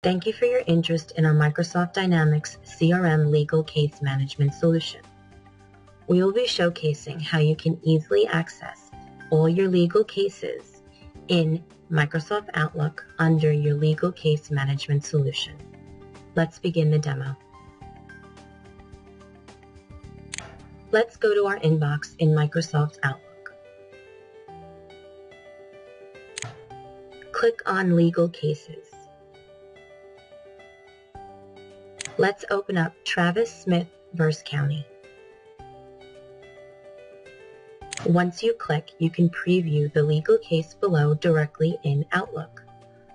Thank you for your interest in our Microsoft Dynamics CRM Legal Case Management solution. We will be showcasing how you can easily access all your legal cases in Microsoft Outlook under your Legal Case Management solution. Let's begin the demo. Let's go to our inbox in Microsoft Outlook. Click on Legal Cases. Let's open up Travis Smith vs. County. Once you click, you can preview the legal case below directly in Outlook.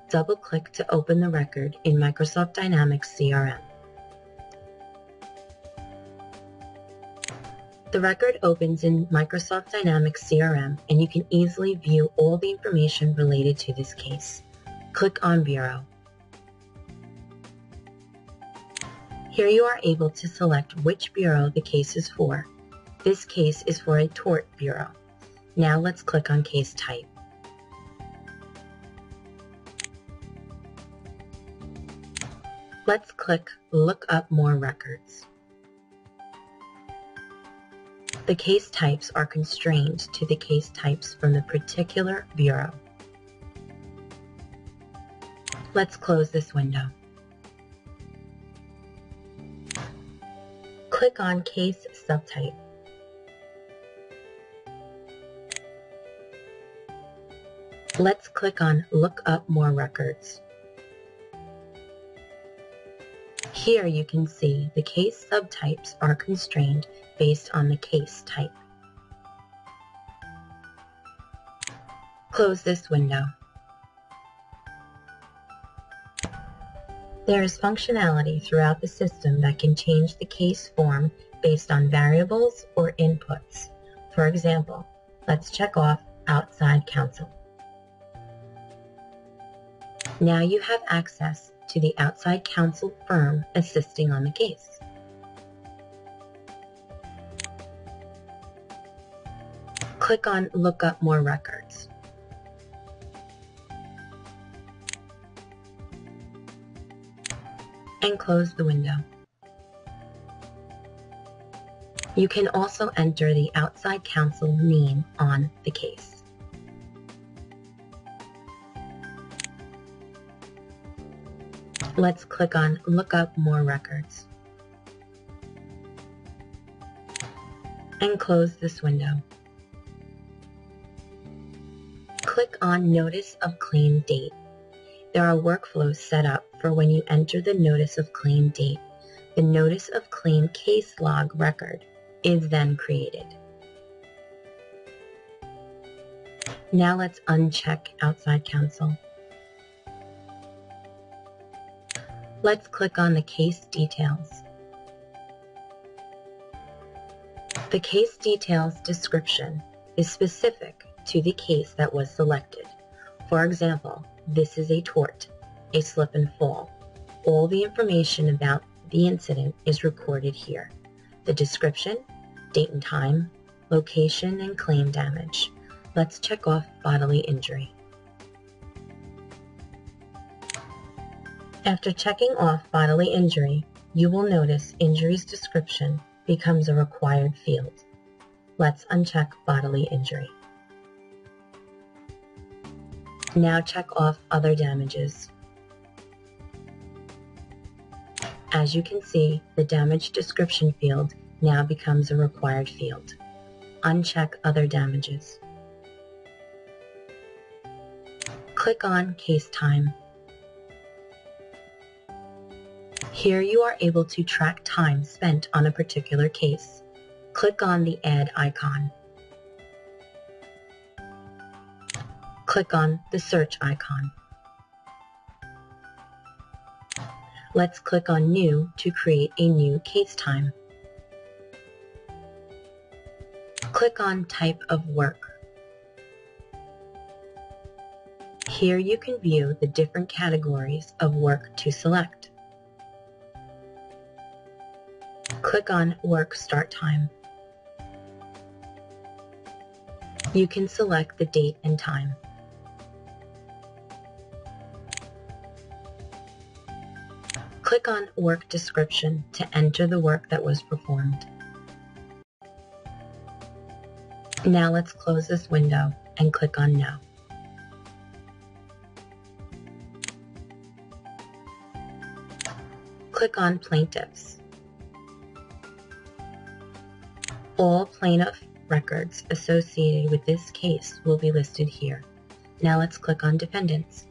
Double-click to open the record in Microsoft Dynamics CRM. The record opens in Microsoft Dynamics CRM and you can easily view all the information related to this case. Click on Bureau. Here you are able to select which bureau the case is for. This case is for a tort bureau. Now let's click on case type. Let's click Look Up More Records. The case types are constrained to the case types from the particular bureau. Let's close this window. Click on Case Subtype. Let's click on Look Up More Records. Here you can see the case subtypes are constrained based on the case type. Close this window. There is functionality throughout the system that can change the case form based on variables or inputs. For example, let's check off outside counsel. Now you have access to the outside counsel firm assisting on the case. Click on Look Up More Records. And close the window. You can also enter the outside counsel name on the case. Let's click on Look Up More Records. And close this window. Click on Notice of Claim Date. There are workflows set up for when you enter the Notice of Claim date. The Notice of Claim case log record is then created. Now let's uncheck Outside Counsel. Let's click on the case details. The case details description is specific to the case that was selected. For example, this is a tort, a slip and fall. All the information about the incident is recorded here. The description, date and time, location, and claim damage. Let's check off bodily injury. After checking off bodily injury, you will notice injury's description becomes a required field. Let's uncheck bodily injury. Now check off other damages. As you can see, the damage description field now becomes a required field. Uncheck other damages. Click on Case Time. Here you are able to track time spent on a particular case. Click on the Add icon. Click on the search icon. Let's click on New to create a new case time. Click on Type of Work. Here you can view the different categories of work to select. Click on Work Start Time. You can select the date and time. Click on Work Description to enter the work that was performed. Now let's close this window and click on No. Click on Plaintiffs. All plaintiff records associated with this case will be listed here. Now let's click on Defendants.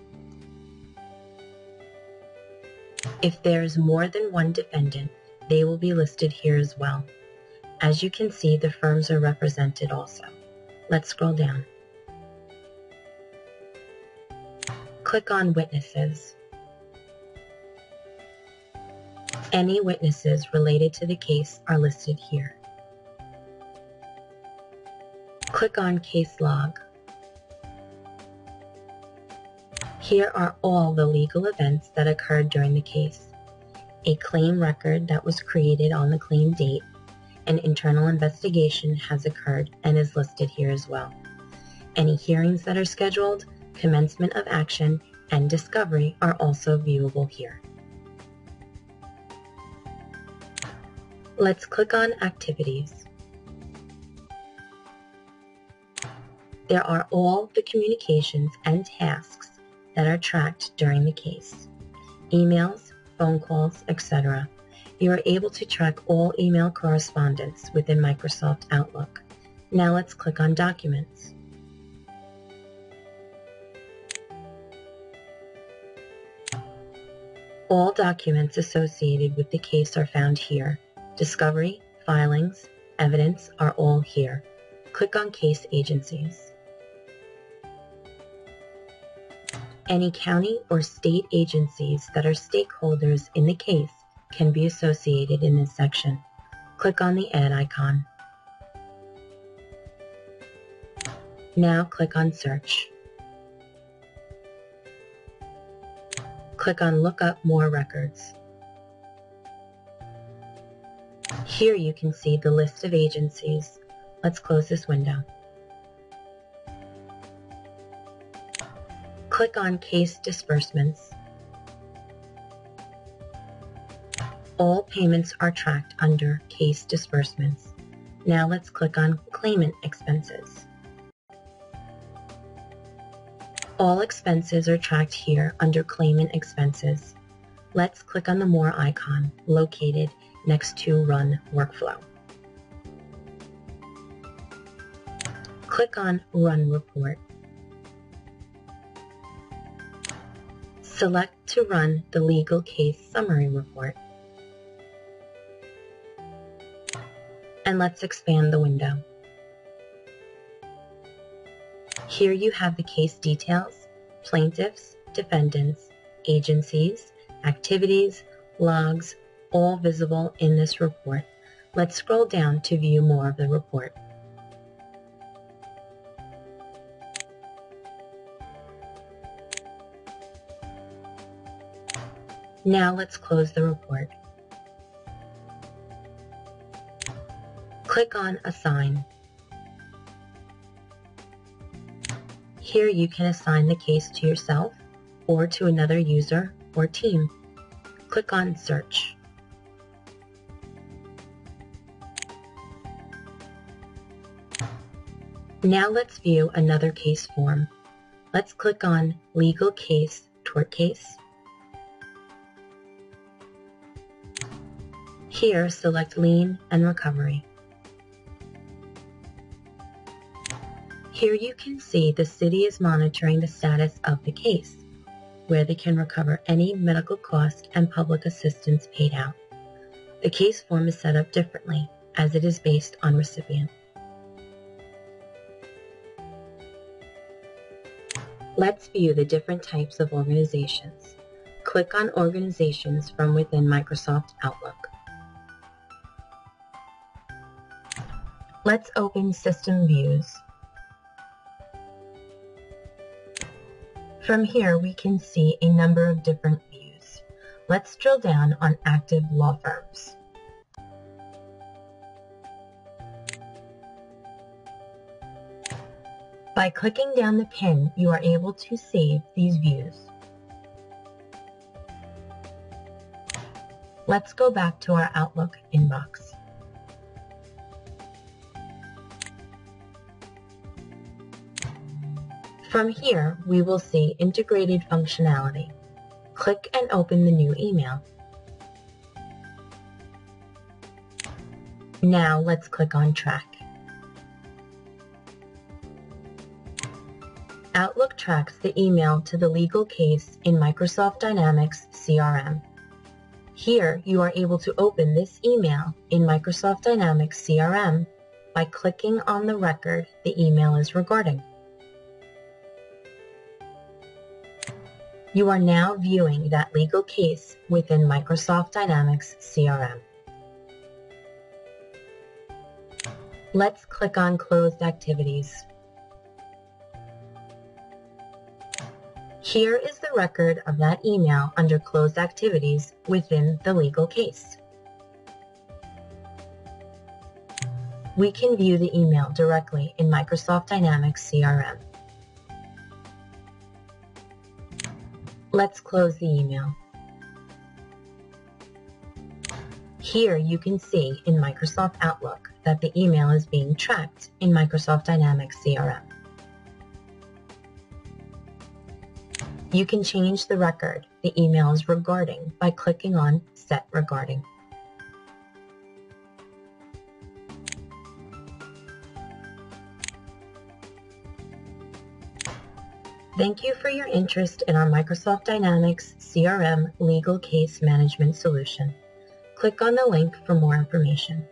If there is more than one defendant, they will be listed here as well. As you can see, the firms are represented also. Let's scroll down. Click on Witnesses. Any witnesses related to the case are listed here. Click on Case Log. Here are all the legal events that occurred during the case. A claim record that was created on the claim date an internal investigation has occurred and is listed here as well. Any hearings that are scheduled, commencement of action, and discovery are also viewable here. Let's click on Activities. There are all the communications and tasks that are tracked during the case. Emails, phone calls, etc you are able to track all email correspondence within Microsoft Outlook. Now let's click on Documents. All documents associated with the case are found here. Discovery, filings, evidence are all here. Click on Case Agencies. Any county or state agencies that are stakeholders in the case can be associated in this section. Click on the Add icon. Now click on Search. Click on Look up more records. Here you can see the list of agencies. Let's close this window. Click on Case Disbursements. All payments are tracked under Case Disbursements. Now let's click on Claimant Expenses. All expenses are tracked here under Claimant Expenses. Let's click on the More icon located next to Run Workflow. Click on Run Report. Select to run the Legal Case Summary Report. and let's expand the window. Here you have the case details, plaintiffs, defendants, agencies, activities, logs, all visible in this report. Let's scroll down to view more of the report. Now let's close the report. Click on Assign. Here you can assign the case to yourself or to another user or team. Click on Search. Now let's view another case form. Let's click on Legal Case Tort Case. Here select Lien and Recovery. Here you can see the city is monitoring the status of the case, where they can recover any medical cost and public assistance paid out. The case form is set up differently, as it is based on recipient. Let's view the different types of organizations. Click on Organizations from within Microsoft Outlook. Let's open System Views. From here, we can see a number of different views. Let's drill down on active law firms. By clicking down the pin, you are able to save these views. Let's go back to our Outlook inbox. From here, we will see Integrated Functionality. Click and open the new email. Now let's click on Track. Outlook tracks the email to the legal case in Microsoft Dynamics CRM. Here, you are able to open this email in Microsoft Dynamics CRM by clicking on the record the email is regarding. You are now viewing that legal case within Microsoft Dynamics CRM. Let's click on Closed Activities. Here is the record of that email under Closed Activities within the legal case. We can view the email directly in Microsoft Dynamics CRM. Let's close the email. Here you can see in Microsoft Outlook that the email is being tracked in Microsoft Dynamics CRM. You can change the record the email is regarding by clicking on Set Regarding. Thank you for your interest in our Microsoft Dynamics CRM Legal Case Management solution. Click on the link for more information.